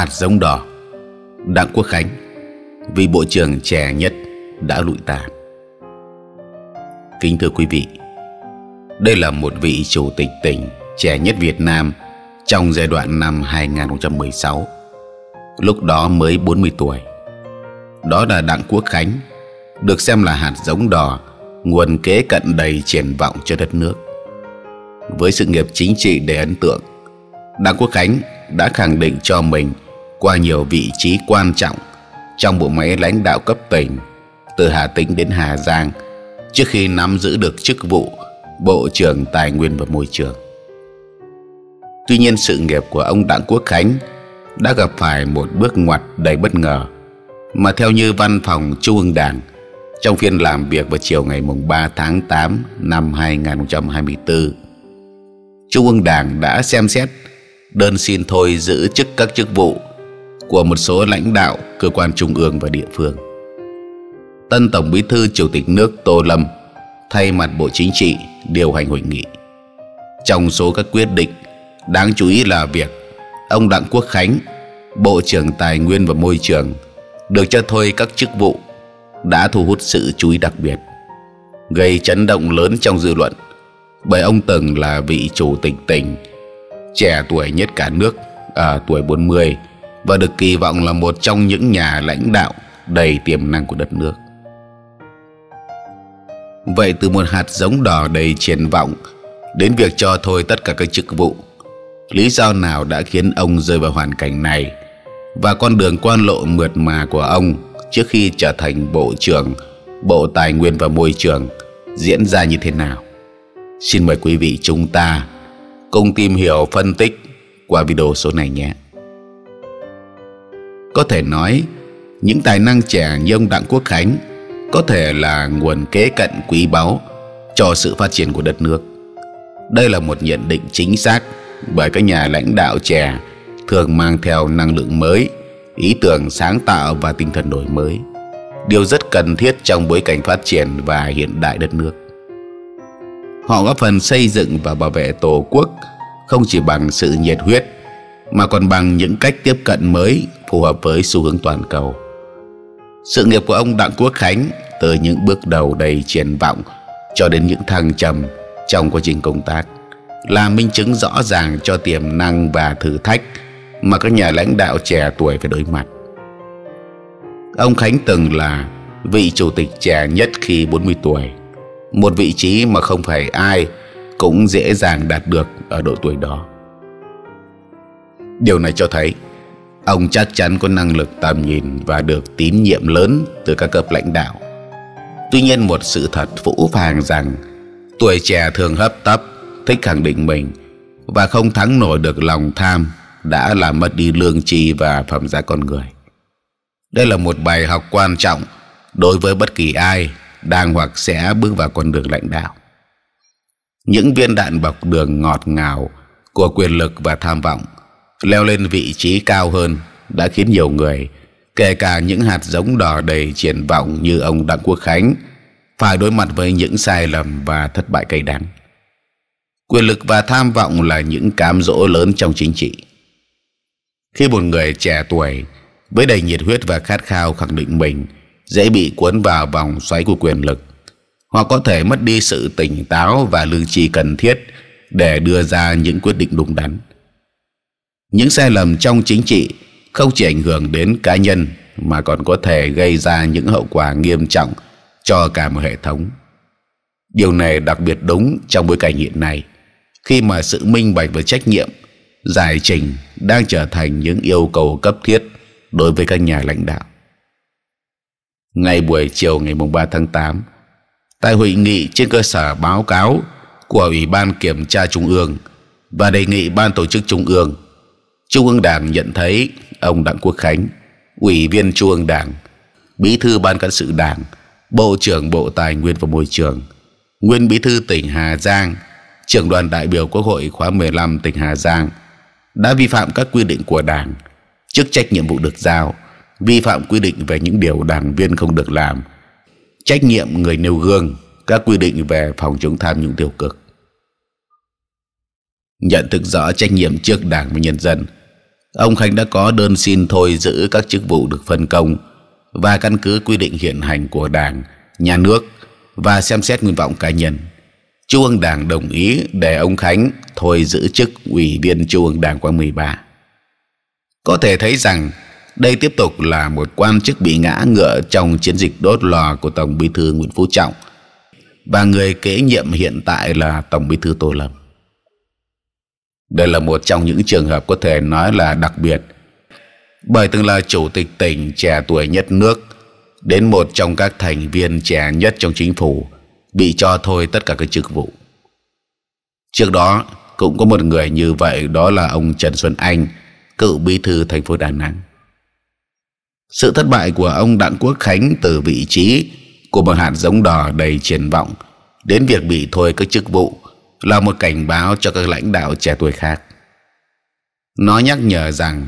hạt giống đỏ. Đặng quốc khánh, vị bộ trưởng trẻ nhất đã lụi tàn kính thưa quý vị, đây là một vị chủ tịch tỉnh trẻ nhất Việt Nam trong giai đoạn năm 2016 lúc đó mới 40 tuổi. Đó là Đặng Quốc Khánh, được xem là hạt giống đỏ, nguồn kế cận đầy triển vọng cho đất nước. Với sự nghiệp chính trị đầy ấn tượng, Đặng Quốc Khánh đã khẳng định cho mình qua nhiều vị trí quan trọng trong bộ máy lãnh đạo cấp tỉnh, từ Hà Tĩnh đến Hà Giang, trước khi nắm giữ được chức vụ, Bộ trưởng Tài nguyên và Môi trường. Tuy nhiên, sự nghiệp của ông Đặng Quốc Khánh đã gặp phải một bước ngoặt đầy bất ngờ mà theo như văn phòng Trung ương Đảng, trong phiên làm việc vào chiều ngày mùng 3 tháng 8 năm 2024 Trung ương Đảng đã xem xét đơn xin thôi giữ chức các chức vụ của một số lãnh đạo cơ quan trung ương và địa phương. Tân Tổng Bí thư Chủ tịch nước Tô Lâm thay mặt Bộ Chính trị điều hành hội nghị. Trong số các quyết định đáng chú ý là việc ông Đặng Quốc Khánh, Bộ trưởng Tài nguyên và Môi trường, được cho thôi các chức vụ đã thu hút sự chú ý đặc biệt, gây chấn động lớn trong dư luận, bởi ông từng là vị chủ tịch tỉnh trẻ tuổi nhất cả nước ở tuổi 40 và được kỳ vọng là một trong những nhà lãnh đạo đầy tiềm năng của đất nước. Vậy từ một hạt giống đỏ đầy triển vọng đến việc cho thôi tất cả các chức vụ, lý do nào đã khiến ông rơi vào hoàn cảnh này và con đường quan lộ mượt mà của ông trước khi trở thành bộ trưởng Bộ Tài nguyên và Môi trường diễn ra như thế nào? Xin mời quý vị chúng ta cùng tìm hiểu phân tích qua video số này nhé. Có thể nói những tài năng trẻ như ông Đặng Quốc Khánh có thể là nguồn kế cận quý báu cho sự phát triển của đất nước. Đây là một nhận định chính xác bởi các nhà lãnh đạo trẻ thường mang theo năng lượng mới, ý tưởng sáng tạo và tinh thần đổi mới. Điều rất cần thiết trong bối cảnh phát triển và hiện đại đất nước. Họ góp phần xây dựng và bảo vệ tổ quốc không chỉ bằng sự nhiệt huyết mà còn bằng những cách tiếp cận mới phù hợp với xu hướng toàn cầu. Sự nghiệp của ông Đặng Quốc Khánh từ những bước đầu đầy triển vọng cho đến những thăng trầm trong quá trình công tác là minh chứng rõ ràng cho tiềm năng và thử thách mà các nhà lãnh đạo trẻ tuổi phải đối mặt. Ông Khánh từng là vị chủ tịch trẻ nhất khi 40 tuổi, một vị trí mà không phải ai cũng dễ dàng đạt được ở độ tuổi đó. Điều này cho thấy ông chắc chắn có năng lực tầm nhìn và được tín nhiệm lớn từ các cấp lãnh đạo. Tuy nhiên một sự thật phũ phàng rằng tuổi trẻ thường hấp tấp, thích khẳng định mình và không thắng nổi được lòng tham đã làm mất đi lương tri và phẩm giá con người. Đây là một bài học quan trọng đối với bất kỳ ai đang hoặc sẽ bước vào con đường lãnh đạo. Những viên đạn bọc đường ngọt ngào của quyền lực và tham vọng leo lên vị trí cao hơn đã khiến nhiều người, kể cả những hạt giống đỏ đầy triển vọng như ông Đặng Quốc Khánh, phải đối mặt với những sai lầm và thất bại cay đắng. Quyền lực và tham vọng là những cám dỗ lớn trong chính trị. Khi một người trẻ tuổi với đầy nhiệt huyết và khát khao khẳng định mình, dễ bị cuốn vào vòng xoáy của quyền lực, hoặc có thể mất đi sự tỉnh táo và lương tri cần thiết để đưa ra những quyết định đúng đắn những sai lầm trong chính trị không chỉ ảnh hưởng đến cá nhân mà còn có thể gây ra những hậu quả nghiêm trọng cho cả một hệ thống. Điều này đặc biệt đúng trong bối cảnh hiện nay, khi mà sự minh bạch và trách nhiệm giải trình đang trở thành những yêu cầu cấp thiết đối với các nhà lãnh đạo. Ngày buổi chiều ngày 3 tháng 8 tại hội nghị trên cơ sở báo cáo của ủy ban kiểm tra trung ương và đề nghị ban tổ chức trung ương Trung ương Đảng nhận thấy ông Đặng Quốc Khánh, ủy viên Trung ương Đảng, bí thư ban cán sự Đảng, bộ trưởng Bộ Tài nguyên và Môi trường, nguyên bí thư tỉnh Hà Giang, trưởng đoàn đại biểu Quốc hội khóa 15 tỉnh Hà Giang đã vi phạm các quy định của Đảng, chức trách nhiệm vụ được giao, vi phạm quy định về những điều đảng viên không được làm, trách nhiệm người nêu gương, các quy định về phòng chống tham nhũng tiêu cực. Nhận thức rõ trách nhiệm trước đảng và nhân dân ông Khánh đã có đơn xin thôi giữ các chức vụ được phân công và căn cứ quy định hiện hành của Đảng, Nhà nước và xem xét nguyện vọng cá nhân. Trung ương Đảng đồng ý để ông Khánh thôi giữ chức ủy viên Trung ương Đảng khóa 13. Có thể thấy rằng đây tiếp tục là một quan chức bị ngã ngựa trong chiến dịch đốt lò của Tổng Bí thư Nguyễn Phú Trọng và người kế nhiệm hiện tại là Tổng Bí thư Tô Lâm. Đây là một trong những trường hợp có thể nói là đặc biệt, bởi từng là chủ tịch tỉnh trẻ tuổi nhất nước, đến một trong các thành viên trẻ nhất trong chính phủ bị cho thôi tất cả các chức vụ. Trước đó cũng có một người như vậy, đó là ông Trần Xuân Anh, cựu bí thư thành phố Đà Nẵng. Sự thất bại của ông Đặng Quốc Khánh từ vị trí của một hạt giống đỏ đầy triển vọng đến việc bị thôi các chức vụ là một cảnh báo cho các lãnh đạo trẻ tuổi khác. Nó nhắc nhở rằng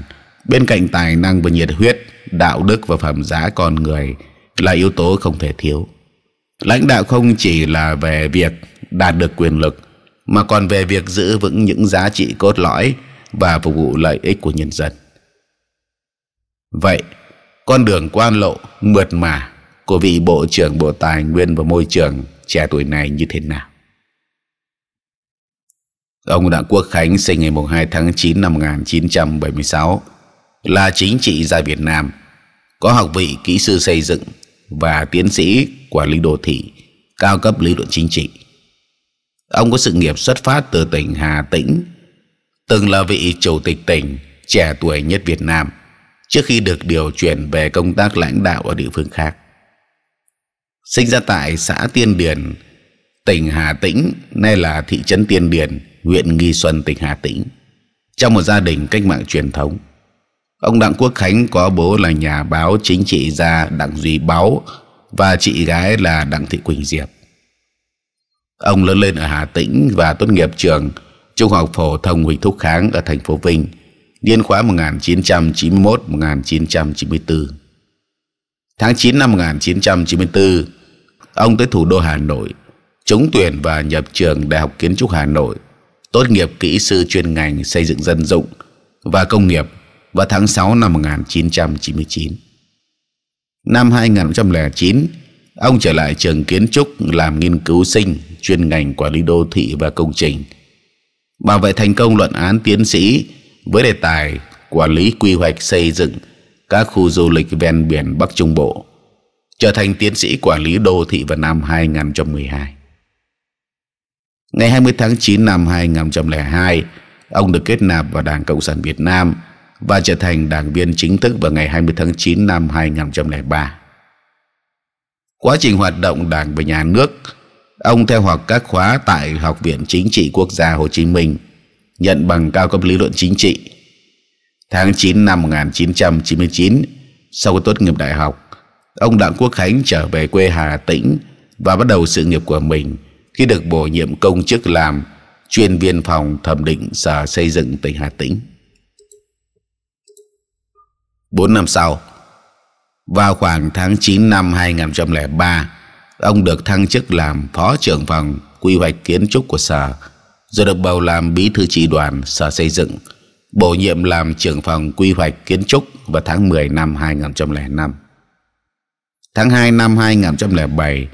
bên cạnh tài năng và nhiệt huyết, đạo đức và phẩm giá con người là yếu tố không thể thiếu. Lãnh đạo không chỉ là về việc đạt được quyền lực, mà còn về việc giữ vững những giá trị cốt lõi và phục vụ lợi ích của nhân dân. Vậy, con đường quan lộ mượt mà của vị bộ trưởng bộ tài nguyên và môi trường trẻ tuổi này như thế nào? Ông Đặng Quốc Khánh sinh ngày 2 tháng 9 năm 1976 là chính trị gia Việt Nam, có học vị kỹ sư xây dựng và tiến sĩ quản lý đô thị, cao cấp lý luận chính trị. Ông có sự nghiệp xuất phát từ tỉnh Hà Tĩnh, từng là vị chủ tịch tỉnh trẻ tuổi nhất Việt Nam trước khi được điều chuyển về công tác lãnh đạo ở địa phương khác. Sinh ra tại xã Tiên Điền, tỉnh Hà Tĩnh, nay là thị trấn Tiên Điền, huyện Nghi Xuân, tỉnh Hà Tĩnh, trong một gia đình cách mạng truyền thống. Ông Đặng Quốc Khánh có bố là nhà báo chính trị gia Đặng Duy Báu và chị gái là Đặng Thị Quỳnh Diệp. Ông lớn lên ở Hà Tĩnh và tốt nghiệp trường Trung học phổ thông Huỳnh Thúc Kháng ở thành phố Vinh, niên khóa 1991-1994. Tháng 9 năm 1994, ông tới thủ đô Hà Nội, trúng tuyển và nhập trường Đại học Kiến trúc Hà Nội, tốt nghiệp kỹ sư chuyên ngành xây dựng dân dụng và công nghiệp vào tháng 6 năm 1999. Năm 2009, ông trở lại trường kiến trúc làm nghiên cứu sinh chuyên ngành quản lý đô thị và công trình, bảo vệ thành công luận án tiến sĩ với đề tài quản lý quy hoạch xây dựng các khu du lịch ven biển Bắc Trung Bộ, trở thành tiến sĩ quản lý đô thị vào năm 2012. Ngày 20 tháng 9 năm 2002, ông được kết nạp vào Đảng Cộng sản Việt Nam và trở thành đảng viên chính thức vào ngày 20 tháng 9 năm 2003. Quá trình hoạt động đảng và nhà nước, ông theo học các khóa tại Học viện Chính trị Quốc gia Hồ Chí Minh, nhận bằng cao cấp lý luận chính trị. Tháng 9 năm 1999, sau tốt nghiệp đại học, ông Đặng Quốc Khánh trở về quê Hà Tĩnh và bắt đầu sự nghiệp của mình khi được bổ nhiệm công chức làm chuyên viên phòng thẩm định sở xây dựng tỉnh Hà Tĩnh. 4 năm sau, vào khoảng tháng 9 năm 2003, ông được thăng chức làm phó trưởng phòng quy hoạch kiến trúc của sở, rồi được bầu làm bí thư trị đoàn sở xây dựng, bổ nhiệm làm trưởng phòng quy hoạch kiến trúc vào tháng 10 năm 2005. Tháng 2 năm 2007,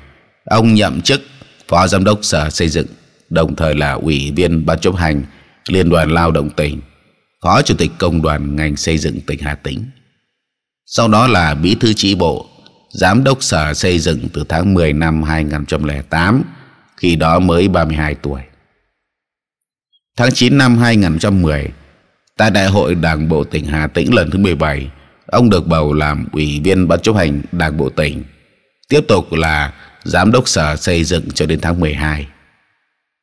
ông nhậm chức phó giám đốc sở xây dựng, đồng thời là ủy viên ban chấp hành liên đoàn lao động tỉnh, phó chủ tịch công đoàn ngành xây dựng tỉnh Hà Tĩnh. Sau đó là bí thư tri bộ giám đốc sở xây dựng từ tháng 10 năm 2008 khi đó mới 32 tuổi. Tháng 9 năm 2010 tại đại hội đảng bộ tỉnh Hà Tĩnh lần thứ 17 ông được bầu làm ủy viên ban chấp hành đảng bộ tỉnh. Tiếp tục là giám đốc sở xây dựng cho đến tháng 12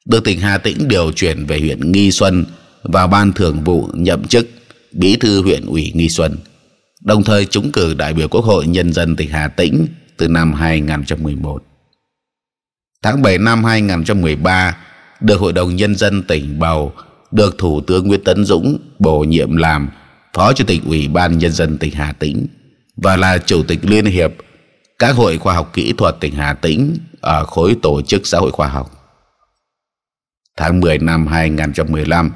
được tỉnh Hà Tĩnh điều chuyển về huyện Nghi Xuân vào ban thường vụ nhậm chức bí thư huyện ủy Nghi Xuân đồng thời trúng cử đại biểu Quốc hội Nhân dân tỉnh Hà Tĩnh từ năm 2011. Tháng 7 năm 2013, được Hội đồng Nhân dân tỉnh bầu, được Thủ tướng Nguyễn Tấn Dũng bổ nhiệm làm Phó Chủ tịch Ủy ban Nhân dân tỉnh Hà Tĩnh và là Chủ tịch Liên hiệp các hội khoa học kỹ thuật tỉnh Hà Tĩnh ở khối tổ chức xã hội khoa học. Tháng 10 năm 2015,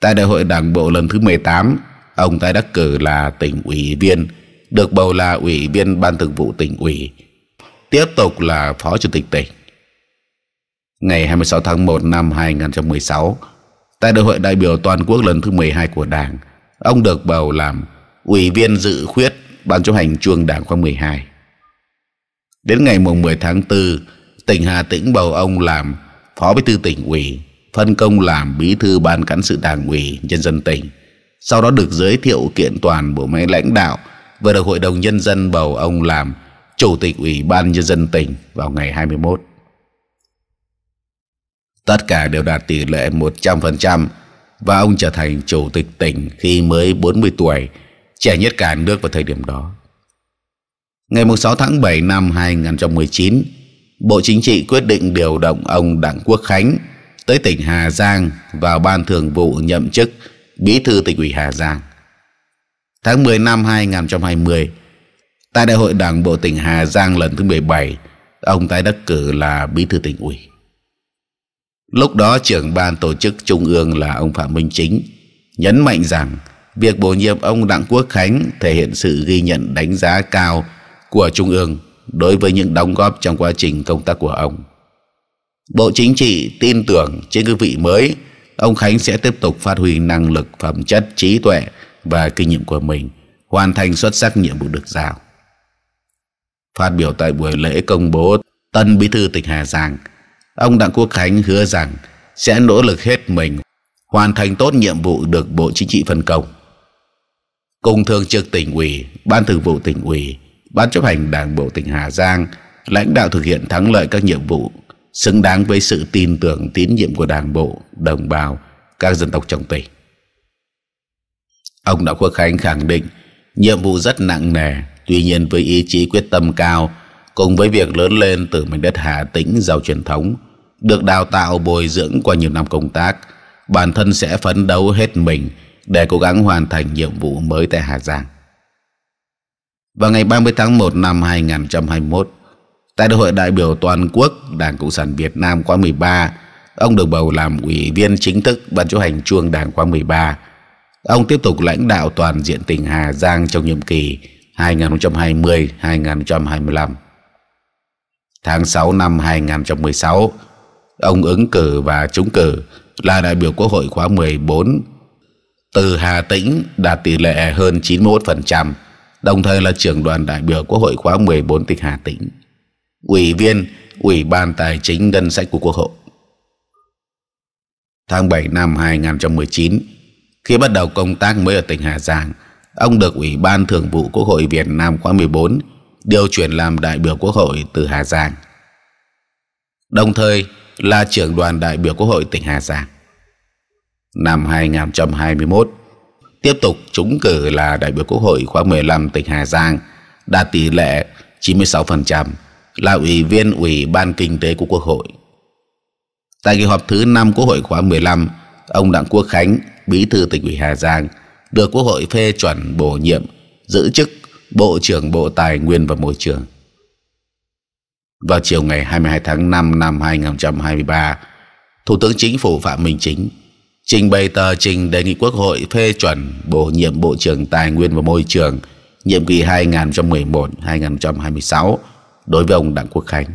tại Đại hội Đảng bộ lần thứ 18, ông tái đắc cử là tỉnh ủy viên, được bầu là ủy viên ban thường vụ tỉnh ủy, tiếp tục là phó chủ tịch tỉnh. Ngày 26 tháng 1 năm 2016, tại đại hội đại biểu toàn quốc lần thứ 12 của Đảng, ông được bầu làm ủy viên dự khuyết ban chấp hành trung Đảng khóa 12. Đến ngày mùng 10 tháng 4, tỉnh Hà Tĩnh bầu ông làm phó bí thư tỉnh ủy, phân công làm bí thư ban cán sự đảng ủy nhân dân tỉnh. Sau đó được giới thiệu kiện toàn bộ máy lãnh đạo và được hội đồng nhân dân bầu ông làm chủ tịch ủy ban nhân dân tỉnh vào ngày 21. Tất cả đều đạt tỷ lệ 100% và ông trở thành chủ tịch tỉnh khi mới 40 tuổi, trẻ nhất cả nước vào thời điểm đó. Ngày 6 tháng 7 năm 2019, Bộ Chính trị quyết định điều động ông Đặng Quốc Khánh tới tỉnh Hà Giang vào ban thường vụ nhậm chức bí thư tỉnh ủy Hà Giang. Tháng 10 năm 2020, tại đại hội đảng bộ tỉnh Hà Giang lần thứ 17, ông tái đắc cử là bí thư tỉnh ủy. Lúc đó trưởng ban tổ chức trung ương là ông Phạm Minh Chính nhấn mạnh rằng việc bổ nhiệm ông Đặng Quốc Khánh thể hiện sự ghi nhận đánh giá cao của trung ương đối với những đóng góp trong quá trình công tác của ông. Bộ Chính trị tin tưởng trên cương vị mới, ông Khánh sẽ tiếp tục phát huy năng lực, phẩm chất, trí tuệ và kinh nghiệm của mình, hoàn thành xuất sắc nhiệm vụ được giao. Phát biểu tại buổi lễ công bố tân bí thư tỉnh Hà Giang, ông Đặng Quốc Khánh hứa rằng sẽ nỗ lực hết mình hoàn thành tốt nhiệm vụ được Bộ Chính trị phân công. Cùng thường trực tỉnh ủy, ban thường vụ tỉnh ủy, ban chấp hành đảng bộ tỉnh Hà Giang lãnh đạo thực hiện thắng lợi các nhiệm vụ xứng đáng với sự tin tưởng tín nhiệm của đảng bộ, đồng bào, các dân tộc trong tỉnh. Ông Đặng Quốc Khánh khẳng định nhiệm vụ rất nặng nề, tuy nhiên với ý chí quyết tâm cao, cùng với việc lớn lên từ mảnh đất Hà Tĩnh giàu truyền thống, được đào tạo bồi dưỡng qua nhiều năm công tác, bản thân sẽ phấn đấu hết mình để cố gắng hoàn thành nhiệm vụ mới tại Hà Giang. Vào ngày 30 tháng 1 năm 2021, tại đại hội đại biểu toàn quốc Đảng Cộng sản Việt Nam khóa 13, ông được bầu làm ủy viên chính thức ban chấp hành chuông Đảng khóa 13. Ông tiếp tục lãnh đạo toàn diện tỉnh Hà Giang trong nhiệm kỳ 2020-2025. Tháng 6 năm 2016, ông ứng cử và trúng cử là đại biểu Quốc hội khóa 14 từ Hà Tĩnh đạt tỷ lệ hơn 91%, đồng thời là trưởng đoàn đại biểu Quốc hội khóa 14 tỉnh Hà Tĩnh, ủy viên Ủy ban Tài chính Ngân sách của Quốc hội. Tháng 7 năm 2019, khi bắt đầu công tác mới ở tỉnh Hà Giang, ông được Ủy ban Thường vụ Quốc hội Việt Nam khóa 14 điều chuyển làm đại biểu Quốc hội từ Hà Giang. Đồng thời là trưởng đoàn đại biểu Quốc hội tỉnh Hà Giang. Năm 2021, tiếp tục trúng cử là đại biểu Quốc hội khóa 15 tỉnh Hà Giang, đạt tỷ lệ 96%, là ủy viên Ủy ban Kinh tế của Quốc hội. Tại kỳ họp thứ 5 Quốc hội khóa 15, ông Đặng Quốc Khánh, bí thư tỉnh ủy Hà Giang, được Quốc hội phê chuẩn bổ nhiệm giữ chức Bộ trưởng Bộ Tài nguyên và Môi trường. Vào chiều ngày 22 tháng 5 năm 2023, Thủ tướng Chính phủ Phạm Minh Chính trình bày tờ trình đề nghị Quốc hội phê chuẩn bổ nhiệm Bộ trưởng Tài nguyên và Môi trường nhiệm kỳ 2011-2026 đối với ông Đặng Quốc Khánh,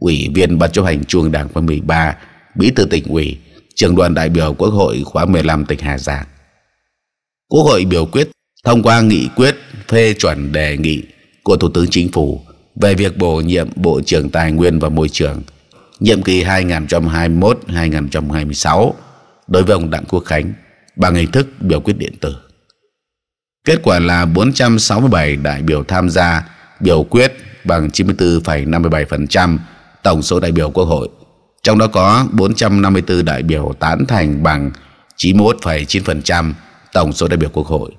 Ủy viên Ban chấp hành Trung Đảng khóa 13, Bí thư tỉnh ủy, trưởng đoàn đại biểu Quốc hội khóa 15 tỉnh Hà Giang. Quốc hội biểu quyết thông qua nghị quyết phê chuẩn đề nghị của Thủ tướng Chính phủ về việc bổ nhiệm Bộ trưởng Tài nguyên và Môi trường nhiệm kỳ 2021-2026 đối với ông Đặng Quốc Khánh bằng hình thức biểu quyết điện tử. Kết quả là 467 đại biểu tham gia biểu quyết bằng 94,57% tổng số đại biểu Quốc hội. Trong đó có 454 đại biểu tán thành bằng 91,9% tổng số đại biểu Quốc hội.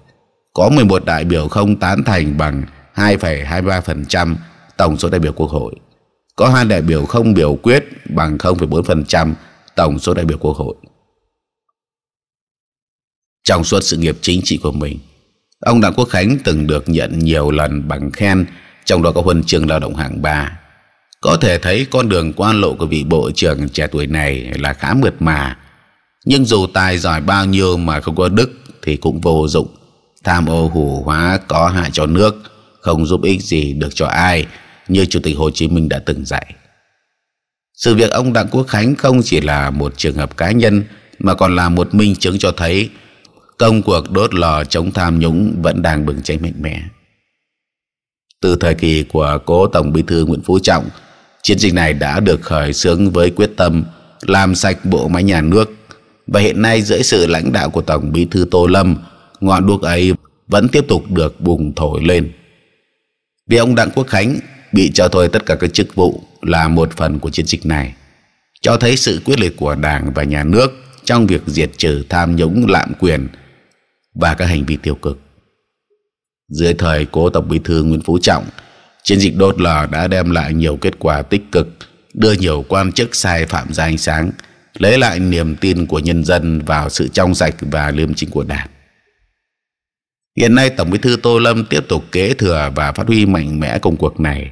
Có 11 đại biểu không tán thành bằng 2,23% tổng số đại biểu Quốc hội. Có hai đại biểu không biểu quyết bằng 0,4% tổng số đại biểu Quốc hội. Trong suốt sự nghiệp chính trị của mình, ông Đặng Quốc Khánh từng được nhận nhiều lần bằng khen, trong đó có huân chương lao động hạng ba. Có thể thấy con đường quan lộ của vị bộ trưởng trẻ tuổi này là khá mượt mà, nhưng dù tài giỏi bao nhiêu mà không có đức thì cũng vô dụng, tham ô hủ hóa có hại cho nước không giúp ích gì được cho ai như chủ tịch hồ chí minh đã từng dạy. Sự việc ông đặng quốc khánh không chỉ là một trường hợp cá nhân mà còn là một minh chứng cho thấy công cuộc đốt lò chống tham nhũng vẫn đang bừng cháy mạnh mẽ. Từ thời kỳ của cố tổng bí thư nguyễn phú trọng, chiến dịch này đã được khởi xướng với quyết tâm làm sạch bộ máy nhà nước. Và hiện nay dưới sự lãnh đạo của tổng bí thư tô lâm, ngọn đuốc ấy vẫn tiếp tục được bùng thổi lên. Vì ông đặng quốc khánh bị cho thôi tất cả các chức vụ là một phần của chiến dịch này, cho thấy sự quyết liệt của đảng và nhà nước trong việc diệt trừ tham nhũng lạm quyền và các hành vi tiêu cực. Dưới thời cố tổng bí thư nguyễn phú trọng, chiến dịch đốt lò đã đem lại nhiều kết quả tích cực, đưa nhiều quan chức sai phạm ra ánh sáng, lấy lại niềm tin của nhân dân vào sự trong sạch và liêm chính của đảng. Hiện nay, tổng bí thư tô lâm tiếp tục kế thừa và phát huy mạnh mẽ công cuộc này.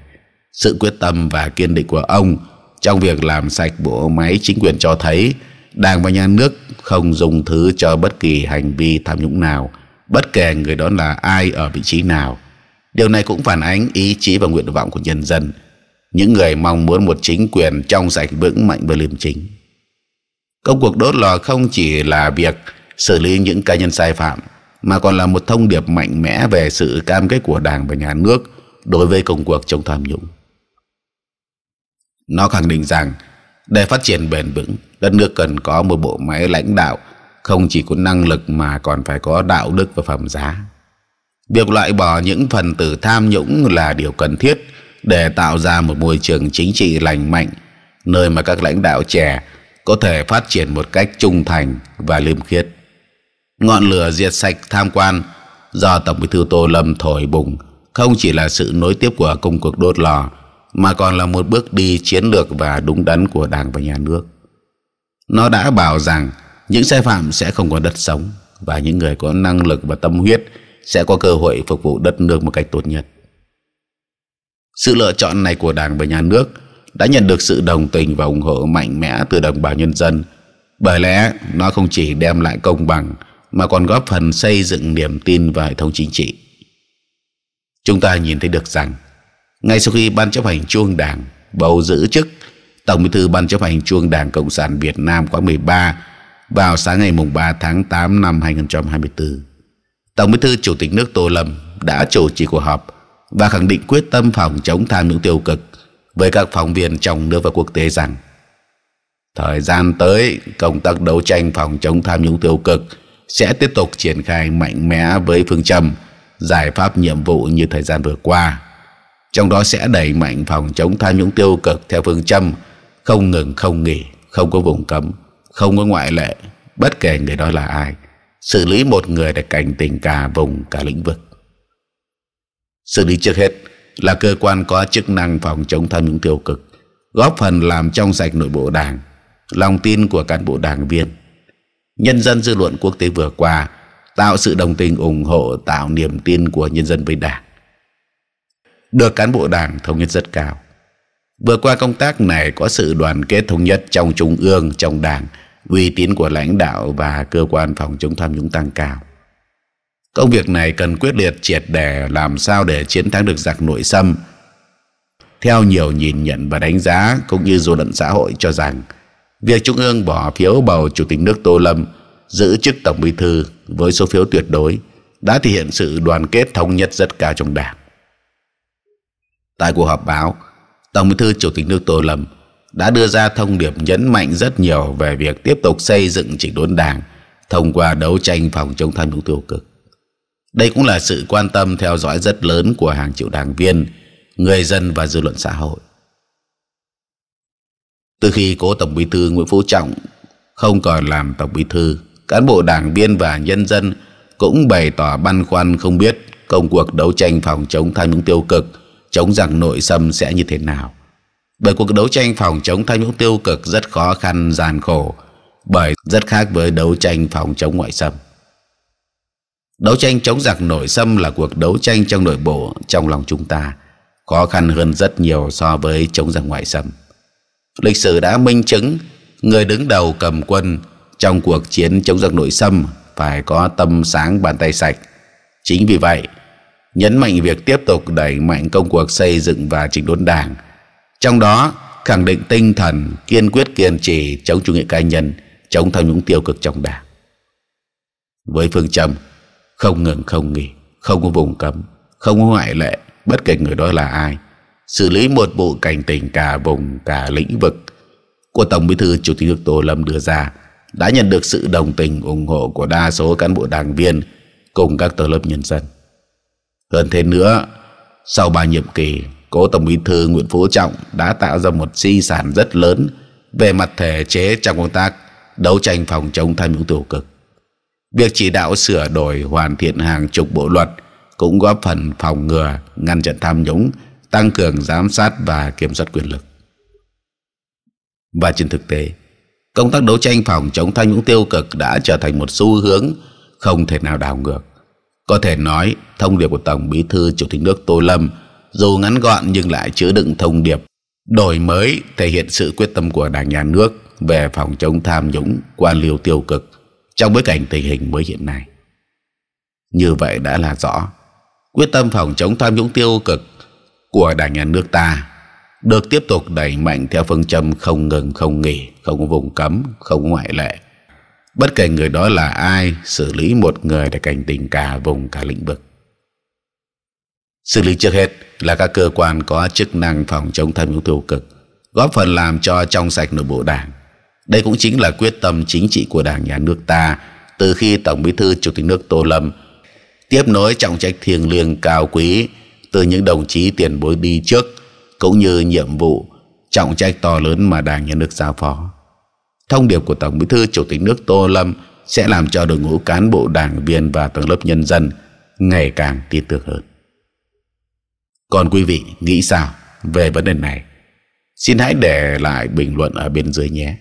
Sự quyết tâm và kiên định của ông trong việc làm sạch bộ máy chính quyền cho thấy đảng và nhà nước không dùng thứ cho bất kỳ hành vi tham nhũng nào, bất kể người đó là ai ở vị trí nào. Điều này cũng phản ánh ý chí và nguyện vọng của nhân dân, những người mong muốn một chính quyền trong sạch vững mạnh và liêm chính. Công cuộc đốt lò không chỉ là việc xử lý những cá nhân sai phạm, mà còn là một thông điệp mạnh mẽ về sự cam kết của đảng và nhà nước đối với công cuộc chống tham nhũng. Nó khẳng định rằng để phát triển bền vững đất nước cần có một bộ máy lãnh đạo, không chỉ có năng lực mà còn phải có đạo đức và phẩm giá. Việc loại bỏ những phần tử tham nhũng là điều cần thiết để tạo ra một môi trường chính trị lành mạnh, nơi mà các lãnh đạo trẻ có thể phát triển một cách trung thành và liêm khiết. Ngọn lửa diệt sạch tham quan do tổng bí thư tô lâm thổi bùng không chỉ là sự nối tiếp của công cuộc đốt lò, mà còn là một bước đi chiến lược và đúng đắn của đảng và nhà nước nó đã bảo rằng những sai phạm sẽ không có đất sống và những người có năng lực và tâm huyết sẽ có cơ hội phục vụ đất nước một cách tốt nhất. Sự lựa chọn này của đảng và nhà nước đã nhận được sự đồng tình và ủng hộ mạnh mẽ từ đồng bào nhân dân. Bởi lẽ nó không chỉ đem lại công bằng mà còn góp phần xây dựng niềm tin vào hệ thống chính trị. Chúng ta nhìn thấy được rằng, ngay sau khi ban chấp hành trung đảng bầu giữ chức tổng bí thư ban chấp hành trung đảng cộng sản Việt Nam khóa 13 vào sáng ngày mùng 3 tháng 8 năm 2024 tổng bí thư chủ tịch nước tô lâm đã chủ trì cuộc họp và khẳng định quyết tâm phòng chống tham nhũng tiêu cực với các phóng viên trong nước và quốc tế rằng, thời gian tới, công tác đấu tranh phòng chống tham nhũng tiêu cực sẽ tiếp tục triển khai mạnh mẽ với phương châm giải pháp nhiệm vụ như thời gian vừa qua. Trong đó sẽ đẩy mạnh phòng chống tham nhũng tiêu cực theo phương châm không ngừng, không nghỉ, không có vùng cấm, không có ngoại lệ. Bất kể người đó là ai, xử lý một người để cảnh tỉnh cả vùng, cả lĩnh vực. Xử lý trước hết là cơ quan có chức năng phòng chống tham nhũng tiêu cực, góp phần làm trong sạch nội bộ đảng, lòng tin của cán bộ đảng viên. Nhân dân dư luận quốc tế vừa qua tạo sự đồng tình ủng hộ, tạo niềm tin của nhân dân với đảng. Được cán bộ đảng thống nhất rất cao vừa qua công tác này có sự đoàn kết thống nhất trong trung ương, trong đảng, uy tín của lãnh đạo và cơ quan phòng chống tham nhũng tăng cao. Công việc này cần quyết liệt, triệt để, làm sao để chiến thắng được giặc nội xâm. Theo nhiều nhìn nhận và đánh giá cũng như dư luận xã hội cho rằng, việc trung ương bỏ phiếu bầu chủ tịch nước tô lâm, giữ chức tổng bí thư với số phiếu tuyệt đối đã thể hiện sự đoàn kết thống nhất rất cao trong đảng. Tại cuộc họp báo tổng bí thư chủ tịch nước tô lâm đã đưa ra thông điệp nhấn mạnh rất nhiều về việc tiếp tục xây dựng chỉnh đốn đảng thông qua đấu tranh phòng chống tham nhũng tiêu cực. Đây cũng là sự quan tâm theo dõi rất lớn của hàng triệu đảng viên, người dân và dư luận xã hội. Từ khi cố tổng bí thư nguyễn phú trọng không còn làm tổng bí thư, cán bộ đảng viên và nhân dân cũng bày tỏ băn khoăn không biết công cuộc đấu tranh phòng chống tham nhũng tiêu cực chống giặc nội xâm sẽ như thế nào? Bởi cuộc đấu tranh phòng chống tham nhũng tiêu cực rất khó khăn gian khổ. Bởi rất khác với đấu tranh phòng chống ngoại xâm. Đấu tranh chống giặc nội xâm là cuộc đấu tranh trong nội bộ trong lòng chúng ta. Khó khăn hơn rất nhiều so với chống giặc ngoại xâm. Lịch sử đã minh chứng người đứng đầu cầm quân trong cuộc chiến chống giặc nội xâm phải có tâm sáng bàn tay sạch. Chính vì vậy, nhấn mạnh việc tiếp tục đẩy mạnh công cuộc xây dựng và chỉnh đốn đảng, trong đó khẳng định tinh thần kiên quyết kiên trì chống chủ nghĩa cá nhân, chống tham nhũng tiêu cực trong đảng. Với phương châm không ngừng không nghỉ, không có vùng cấm, không có ngoại lệ, bất kể người đó là ai, xử lý một vụ cảnh tỉnh cả vùng cả lĩnh vực của Tổng Bí thư Chủ tịch nước Tô Lâm đưa ra đã nhận được sự đồng tình ủng hộ của đa số cán bộ đảng viên cùng các tầng lớp nhân dân. Hơn thế nữa, sau ba nhiệm kỳ, cố Tổng Bí thư Nguyễn Phú Trọng đã tạo ra một di sản rất lớn về mặt thể chế trong công tác đấu tranh phòng chống tham nhũng tiêu cực. Việc chỉ đạo sửa đổi hoàn thiện hàng chục bộ luật cũng góp phần phòng ngừa, ngăn chặn tham nhũng, tăng cường giám sát và kiểm soát quyền lực. Và trên thực tế, công tác đấu tranh phòng chống tham nhũng tiêu cực đã trở thành một xu hướng không thể nào đảo ngược. Có thể nói, thông điệp của Tổng Bí thư Chủ tịch nước Tô Lâm dù ngắn gọn nhưng lại chứa đựng thông điệp đổi mới thể hiện sự quyết tâm của Đảng nhà nước về phòng chống tham nhũng, quan liêu tiêu cực trong bối cảnh tình hình mới hiện nay. Như vậy đã là rõ quyết tâm phòng chống tham nhũng tiêu cực của Đảng nhà nước ta được tiếp tục đẩy mạnh theo phương châm không ngừng không nghỉ, không có vùng cấm, không có ngoại lệ. Bất kể người đó là ai, xử lý một người để cảnh tỉnh cả vùng cả lĩnh vực. Xử lý trước hết là các cơ quan có chức năng phòng chống tham nhũng tiêu cực, góp phần làm cho trong sạch nội bộ đảng. Đây cũng chính là quyết tâm chính trị của đảng nhà nước ta từ khi Tổng Bí thư Chủ tịch nước Tô Lâm tiếp nối trọng trách thiêng liêng cao quý từ những đồng chí tiền bối đi trước cũng như nhiệm vụ trọng trách to lớn mà đảng nhà nước giao phó. Thông điệp của Tổng Bí thư Chủ tịch nước Tô Lâm sẽ làm cho đội ngũ cán bộ đảng viên và tầng lớp nhân dân ngày càng tin tưởng hơn. Còn quý vị nghĩ sao về vấn đề này? Xin hãy để lại bình luận ở bên dưới nhé.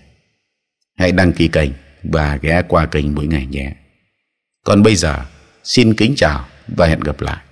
Hãy đăng ký kênh và ghé qua kênh mỗi ngày nhé. Còn bây giờ, xin kính chào và hẹn gặp lại.